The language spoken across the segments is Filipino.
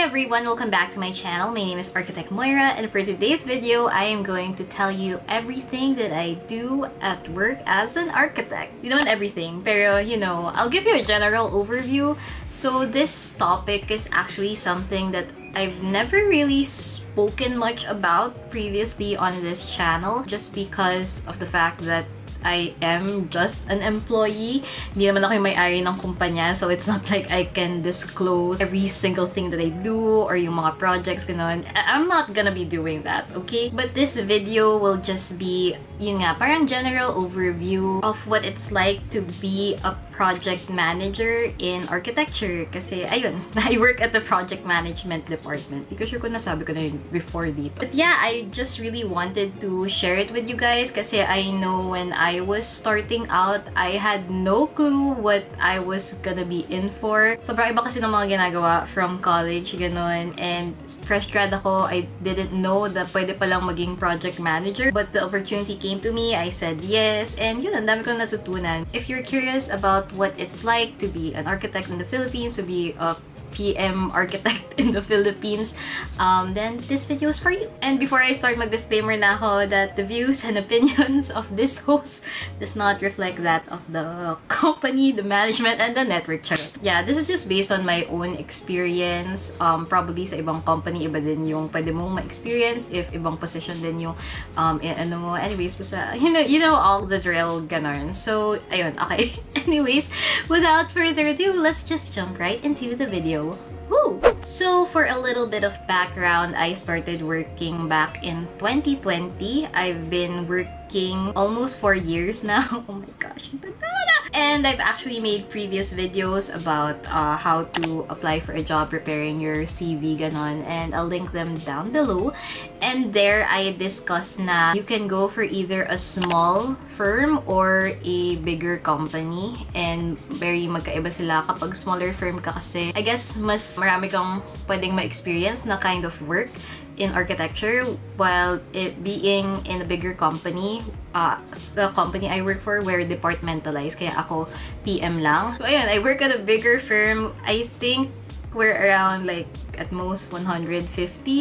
everyone! Welcome back to my channel. My name is Architect Moira and for today's video, I am going to tell you everything that I do at work as an architect. You know, everything, pero you know, I'll give you a general overview. So this topic is actually something that I've never really spoken much about previously on this channel just because of the fact that I am just an employee. Hindi naman ako yung may-ari ng kumpanya. So, it's not like I can disclose every single thing that I do or yung mga projects, ganun. I'm not gonna be doing that, okay? But this video will just be, yun nga, parang general overview of what it's like to be a project manager in architecture. Kasi, ayun, I work at the project management department. Hindi ko sure kung nasabi ko na yun before dito. But yeah, I just really wanted to share it with you guys kasi I know when I I was starting out, I had no clue what I was gonna be in for. Sobrang iba kasi ng mga ginagawa from college, ganun. And fresh grad ako, I didn't know that pwede palang maging project manager. But the opportunity came to me, I said yes, and yun, ang dami kong natutunan. If you're curious about what it's like to be an architect in the Philippines, to be a PM architect in the Philippines, um, then this video is for you. And before I start, mag-disclaimer na ako that the views and opinions of this host does not reflect that of the company, the management, and the network chart. Yeah, this is just based on my own experience. Um, probably sa ibang company, iba din yung pwede mong ma-experience if ibang position din yung um, ano mo. Anyways, basta, you know, you know all the drill, ganun. So, ayun, okay. Anyways, without further ado, let's just jump right into the video. Woo! So, for a little bit of background, I started working back in 2020. I've been working almost four years now. Oh my gosh, and I've actually made previous videos about uh, how to apply for a job, preparing your CV, ganon. And I'll link them down below. And there, I discussed na you can go for either a small firm or a bigger company. And very magkaiba sila kapag smaller firm ka kasi I guess mas marami kang pwedeng ma-experience na kind of work in architecture while it being in a bigger company uh, the company I work for we're departmentalized kaya ako PM lang. So ayun I work at a bigger firm. I think we're around like at most 150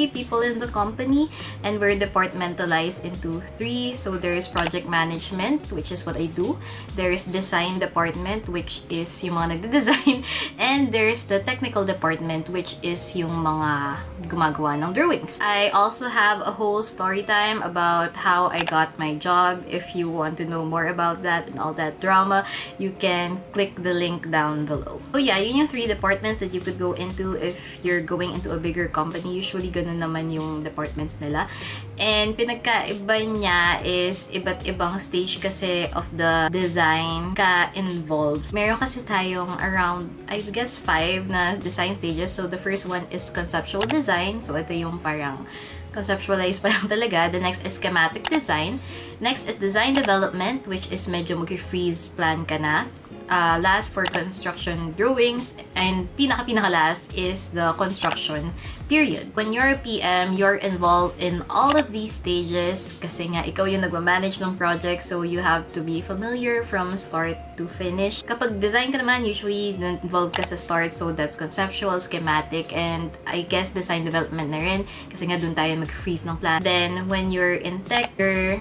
people in the company and we're departmentalized into three. So there's project management, which is what I do. There's design department, which is yung mga nagde-design. And there's the technical department, which is yung mga gumagawa ng drawings. I also have a whole story time about how I got my job. If you want to know more about that and all that drama, you can click the link down below. So yeah, yun yung three departments that you could go into if you're going going into a bigger company, usually ganun naman yung departments nila. And pinagkaiba niya is iba't ibang stage kasi of the design ka-involves. Meron kasi tayong around, I guess, five na design stages. So, the first one is conceptual design. So, ito yung parang conceptualize pa lang talaga. The next is schematic design. Next is design development, which is medyo mag-freeze plan ka na uh, last for construction drawings, and pinaka-pinaka last is the construction period. When you're a PM, you're involved in all of these stages kasi nga ikaw yung nagmamanage ng project so you have to be familiar from start to finish. Kapag design ka naman, usually involved ka sa start so that's conceptual, schematic, and I guess design development na rin kasi nga dun tayo mag-freeze ng plan. Then when you're in tech, you're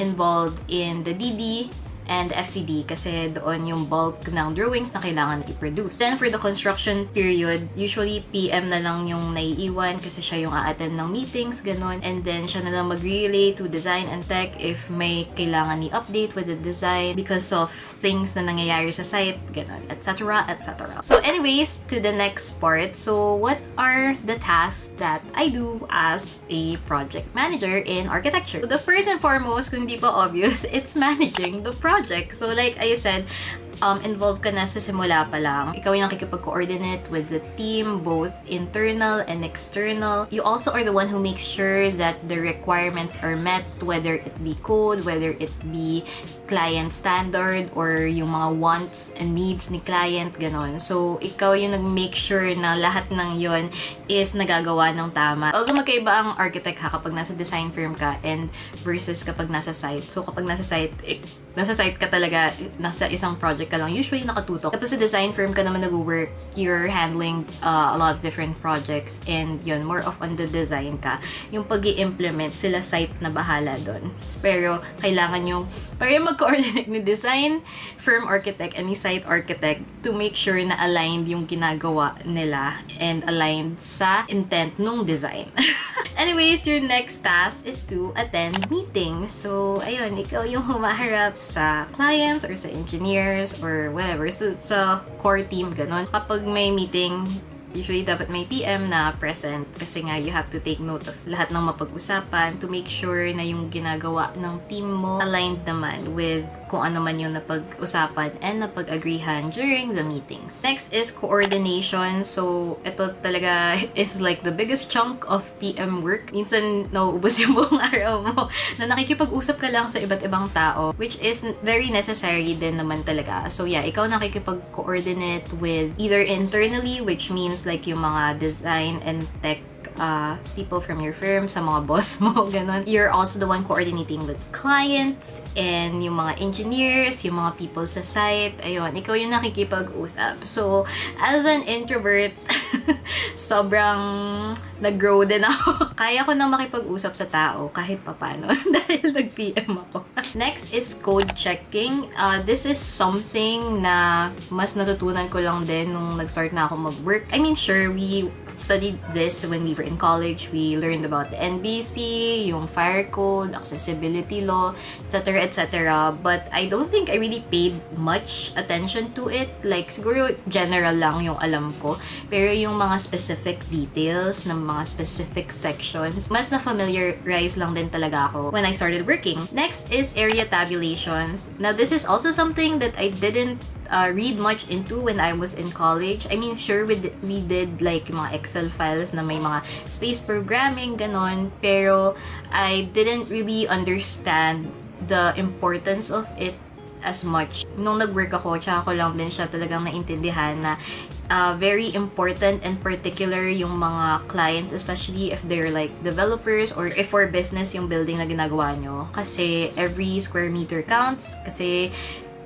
involved in the DD, and FCD kasi doon yung bulk ng drawings na kailangan i-produce. Then for the construction period, usually PM na lang yung naiiwan kasi siya yung a-attend ng meetings, ganun. And then siya na lang mag-relay to design and tech if may kailangan ni-update with the design because of things na nangyayari sa site, ganun, etc. etc. So anyways, to the next part. So what are the tasks that I do as a project manager in architecture? So the first and foremost, kung di pa obvious, it's managing the project project. So like I said, um, involved ka na sa simula pa lang. Ikaw yung nakikipag-coordinate with the team, both internal and external. You also are the one who makes sure that the requirements are met, whether it be code, whether it be client standard, or yung mga wants and needs ni client, ganon. So, ikaw yung nag-make sure na lahat ng yon is nagagawa ng tama. Although magkaiba ang architect ha kapag nasa design firm ka and versus kapag nasa site. So, kapag nasa site, eh, nasa site ka talaga, nasa isang project project ka lang, usually nakatutok. Tapos sa design firm ka naman nag-work, you're handling uh, a lot of different projects and yun, more of on the design ka. Yung pag implement sila site na bahala doon. Pero kailangan yung, para mag-coordinate ni design, firm architect, and ni site architect to make sure na aligned yung ginagawa nila and aligned sa intent nung design. Anyways, your next task is to attend meetings. So, ayun, ikaw yung humaharap sa clients or sa engineers or whatever. So, sa core team, ganun. Kapag may meeting, usually dapat may PM na present kasi nga you have to take note of lahat ng mapag-usapan to make sure na yung ginagawa ng team mo aligned naman with kung ano man yung napag-usapan and napag-agreehan during the meetings. Next is coordination. So, ito talaga is like the biggest chunk of PM work. Minsan, nauubos yung buong araw mo na nakikipag-usap ka lang sa iba't ibang tao which is very necessary din naman talaga. So, yeah, ikaw nakikipag-coordinate with either internally which means like yung mga design and tech uh, people from your firm, sa mga boss mo, ganun. You're also the one coordinating with clients and yung mga engineers, yung mga people sa site. Ayun, ikaw yung nakikipag-usap. So, as an introvert, sobrang nag-grow din ako. Kaya ko nang makipag-usap sa tao kahit papano dahil nag-PM ako. Next is code checking. Uh, this is something na mas natutunan ko lang din nung nag-start na ako mag-work. I mean, sure, we studied this when we were in college. We learned about the NBC, yung fire code, accessibility law, etc. etc. But I don't think I really paid much attention to it. Like, siguro general lang yung alam ko. Pero yung mga specific details ng mga specific sections, mas na-familiarize lang din talaga ako when I started working. Next is area tabulations. Now, this is also something that I didn't uh, read much into when I was in college. I mean, sure, we, we did like mga Excel files na may mga space programming, ganon. Pero I didn't really understand the importance of it as much. Nung nag-work ako, tsaka ko lang din siya talagang naintindihan na uh, very important and particular yung mga clients, especially if they're like developers or if for business yung building na ginagawa nyo. Kasi every square meter counts. Kasi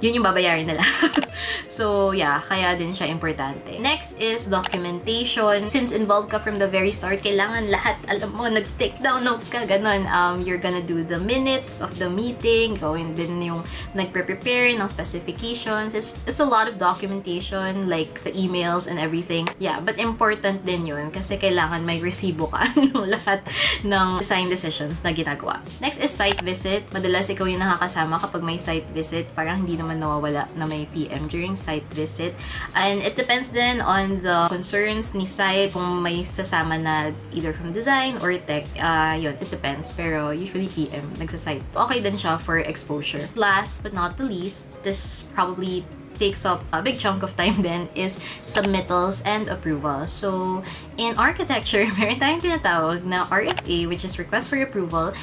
yun yung babayarin nila. so, yeah, kaya din siya importante. Next is documentation. Since involved ka from the very start, kailangan lahat, alam mo, nag-take down notes ka, ganun. Um, you're gonna do the minutes of the meeting, gawin din yung nagpre-prepare ng specifications. It's, it's a lot of documentation, like sa emails and everything. Yeah, but important din yun kasi kailangan may resibo ka ng lahat ng design decisions na ginagawa. Next is site visit. Madalas ikaw yung nakakasama kapag may site visit. Parang hindi naman naman nawawala na may PM during site visit. And it depends then on the concerns ni site kung may sasama na either from design or tech. Uh, yun, it depends. Pero usually PM nagsasite. Okay din siya for exposure. Last but not the least, this probably takes up a big chunk of time then is submittals and approval. So, in architecture, meron tayong tinatawag na RFA, which is Request for Approval,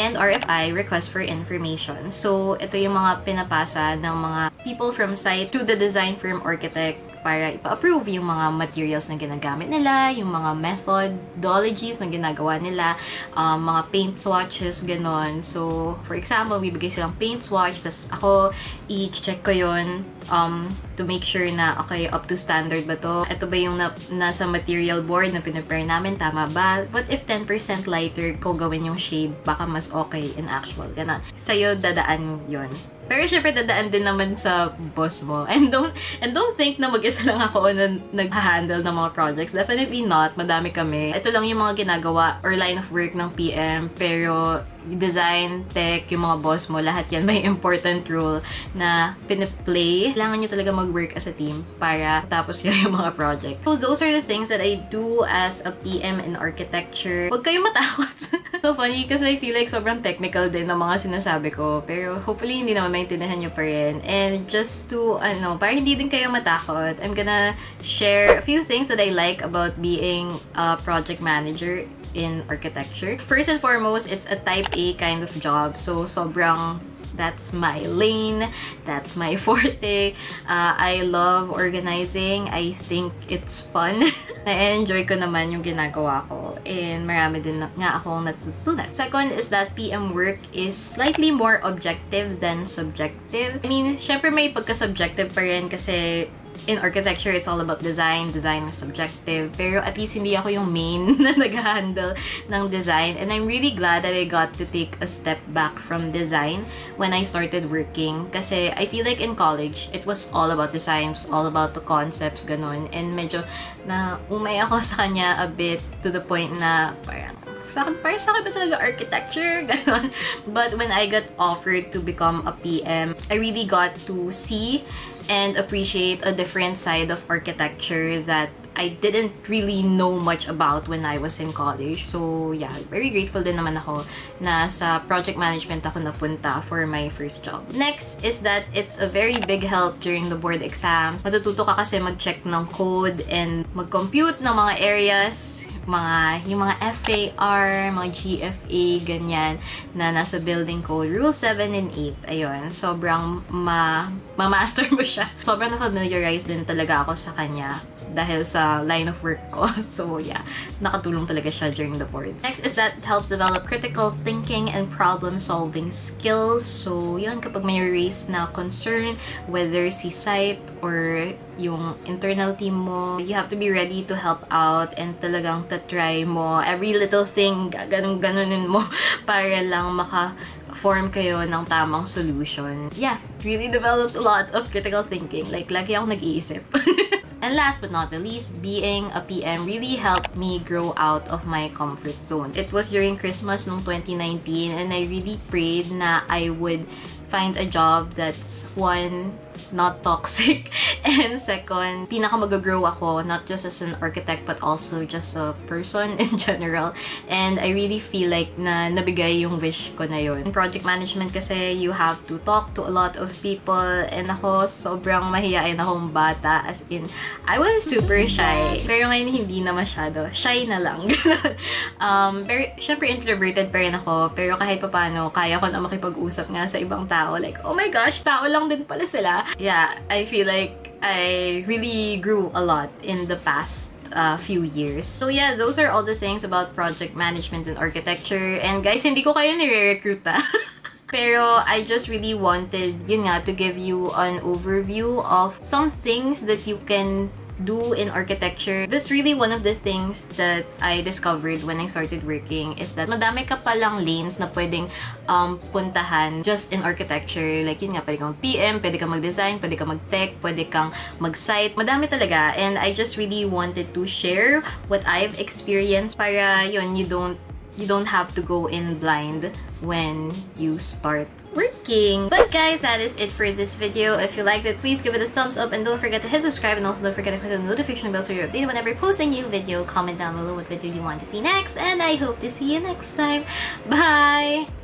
and RFI, Request for Information. So, ito yung mga pinapasa ng mga people from site to the design firm architect para ipa-approve yung mga materials na ginagamit nila, yung mga methodologies na ginagawa nila, um, mga paint swatches, ganon. So, for example, bibigay silang paint swatch, tas ako, i-check ko yon um, to make sure na, okay, up to standard ba to? Ito ba yung na, nasa material board na pinapare namin? Tama ba? What if 10% lighter ko gawin yung shade? Baka mas okay in actual. Ganon. Sa'yo, dadaan yon pero syempre dadaan din naman sa boss mo. And don't and don't think na mag-isa lang ako na nag-handle ng mga projects. Definitely not. Madami kami. Ito lang yung mga ginagawa or line of work ng PM. Pero design, tech, yung mga boss mo, lahat yan may important role na piniplay. Kailangan nyo talaga mag-work as a team para tapos yun yung mga project. So those are the things that I do as a PM in architecture. Huwag kayong matakot. so funny kasi I feel like sobrang technical din ng mga sinasabi ko. Pero hopefully hindi naman maintindihan nyo pa rin. And just to, ano, para hindi din kayo matakot, I'm gonna share a few things that I like about being a project manager in architecture. First and foremost, it's a type A kind of job. So, sobrang That's my lane. That's my forte. Uh, I love organizing. I think it's fun. Na-enjoy ko naman yung ginagawa ko. And marami din nga akong natutunan. Second is that PM work is slightly more objective than subjective. I mean, syempre may pagka-subjective pa rin kasi in architecture, it's all about design. Design is subjective. Pero at least hindi ako yung main na nag-handle ng design. And I'm really glad that I got to take a step back from design when I started working. Kasi I feel like in college, it was all about design. It was all about the concepts, ganun. And medyo na umay ako sa kanya a bit to the point na parang sa akin, parang sa akin ba talaga architecture? Ganon. But when I got offered to become a PM, I really got to see and appreciate a different side of architecture that I didn't really know much about when I was in college. So, yeah, very grateful din naman ako na sa project management ako napunta for my first job. Next is that it's a very big help during the board exams. Matututo ka kasi mag-check ng code and mag-compute ng mga areas mga, yung mga FAR, mga GFA, ganyan, na nasa building code. Rule 7 and 8, ayun, sobrang ma, ma-master mo siya. Sobrang na-familiarize din talaga ako sa kanya dahil sa line of work ko. So, yeah, nakatulong talaga siya during the boards. Next is that helps develop critical thinking and problem-solving skills. So, yun, kapag may raise na concern, whether si site or yung internal team mo, you have to be ready to help out and talagang try mo every little thing, ganun-ganunin mo para lang maka-form kayo ng tamang solution. Yeah, really develops a lot of critical thinking. Like, lagi ako nag-iisip. And last but not the least, being a PM really helped me grow out of my comfort zone. It was during Christmas noong 2019 and I really prayed na I would find a job that's one, not toxic, and second, pinaka mag-grow ako, not just as an architect, but also just a person in general. And I really feel like na nabigay yung wish ko na yun. Project management kasi, you have to talk to a lot of people, and ako, sobrang mahihain akong bata, as in, I was super shy. Pero ngayon, hindi na masyado. Shy na lang. um, pero, syempre, introverted pa rin ako, pero kahit pa paano, kaya ko na makipag-usap nga sa ibang tao. Like, oh my gosh, tao lang din pala sila. Yeah, I feel like I really grew a lot in the past uh, few years. So yeah, those are all the things about project management and architecture. And guys, hindi ko kayo nire-recruit ah. Pero I just really wanted, yun nga, to give you an overview of some things that you can do in architecture. That's really one of the things that I discovered when I started working is that madami ka palang lanes na pwedeng um, puntahan just in architecture. Like yun nga, pwede kang PM, pwede kang mag-design, pwede kang mag-tech, pwede kang mag-site. Madami talaga. And I just really wanted to share what I've experienced para yun, you don't you don't have to go in blind when you start working. But guys, that is it for this video. If you liked it, please give it a thumbs up and don't forget to hit subscribe and also don't forget to click on the notification bell so you're updated whenever I post a new video. Comment down below what video you want to see next and I hope to see you next time. Bye!